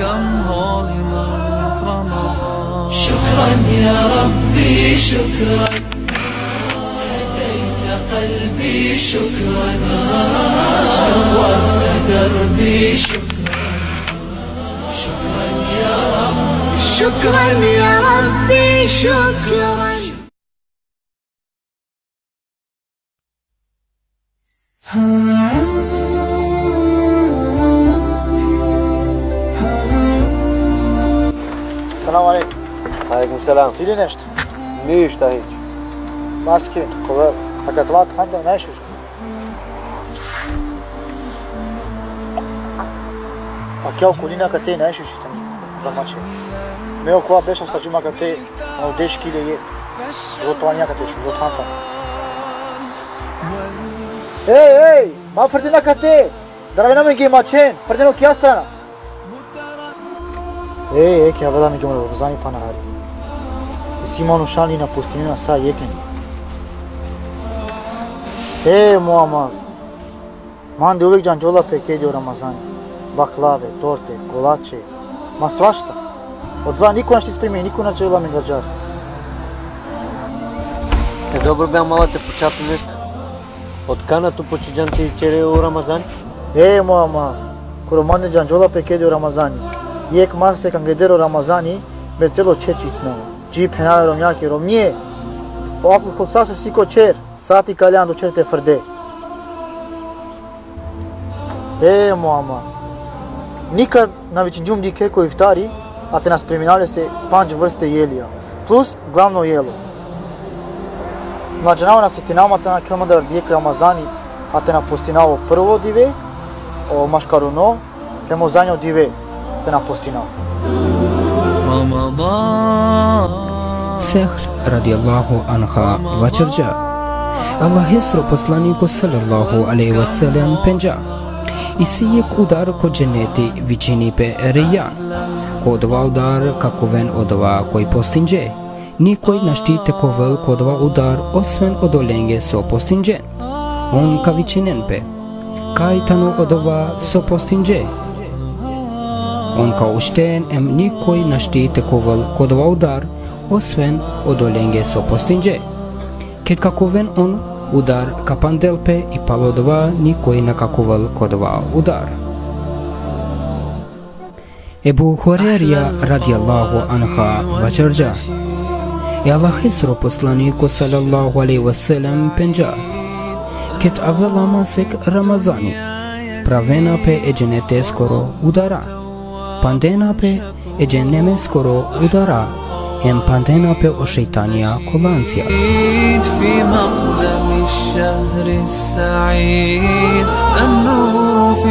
كم ظالما رمضان. شكرا يا ربي شكرا. هديت قلبي شكرا. نورت دربي شكرا. شكرا يا رب شكرا. يا ربي شكرا. Салам алейкум. Алейкум селам. Сили нешто? Ништа hiç. Маски, кога така това ханда знаеш уште. А ќе околина кај те знаеш уште тани за маче. Мео кога беше са џума кај те на дешки или е. Во тоа някај те во танта. Еј, еј, ма фрдина кај те. Здраве ме ги мачен, фрдино ќе страна. Еј, еј, ќе вада ми ги мора да зани па на хари. И си иману шали на пустинина са јекен. Е, Муамар. Ман де увек джанджола пе кеди у Рамазан. Баклаве, торте, колаче. Ма свашта. Од два никој не ще спреми, никој не джела ми гаджар. Е добро беа мала те почапи нешто. Од канато почиđан ти чере у Рамазан? Е, Муамар. Коро ман де джанджола пе кеди у Рамазани. Јек ман се кангедеро Рамазани, бе цело чечи снава. Джи пенаје ромјаки, ромње. Ако кол сасо сико чер, сати калян до черте фрде. Е, Муамар. Никад на вечинџум ди кеко ифтари, а те нас преминале се панџ врсте јелија, плюс главно јело. Младжанава на сетинамата на километар диек Рамазани, а те на постинаво прво диве, о машкаруно, те му диве, те на постинаво. رمضان Сехл радијаллаху анха вачрџа. Аллахистро посланику салаллаху алейхи васелем пенџа. И си јек удар ко дженети вичини пе рејан. Ко два удар каковен одова кој постинџе. Никој наштите ковел ко два удар освен одоленге со постинџен. Он ка вичинен пе. Кај тану одова со постинџе. Он ка уштен ем никој наштите ковел ко два удар освен одоленге со постинџе. Ке каковен он удар капанделпе и палодова никој накакувал кодова удар. Ебу Хорерија радијаллаху анха вачарджа. И Аллахисро посланику салаллаху алейхи васелем пенџа. Кет авела масек Рамазани. Правена пе едженете скоро удара. pandena pe e cenneme skoro udara hem pandena pe o şeytania kulansya. في مقدم الشهر السعيد النور